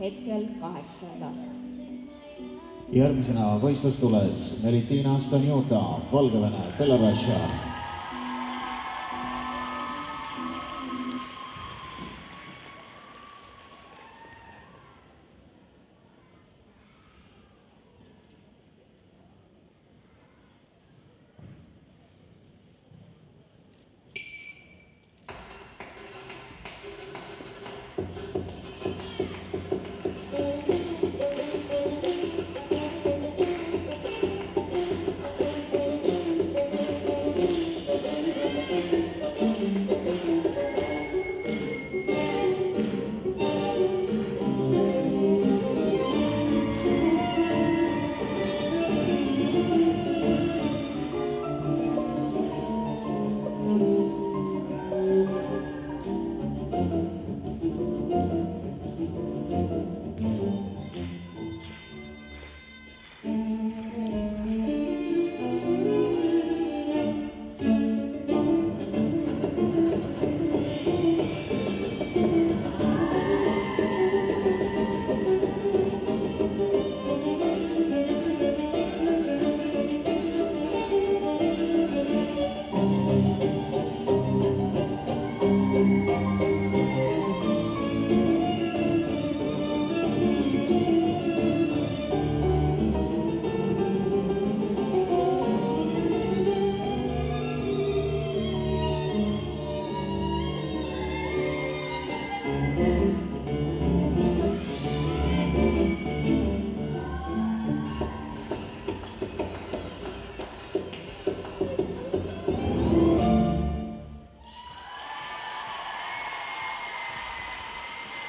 hetkel kaheksanda. järgmisena võistlustules Melitina Stanjuta, Valgevene, Belarusia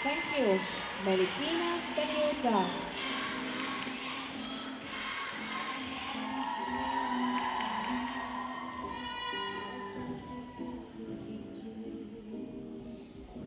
Thank you, Melitina Staniuta.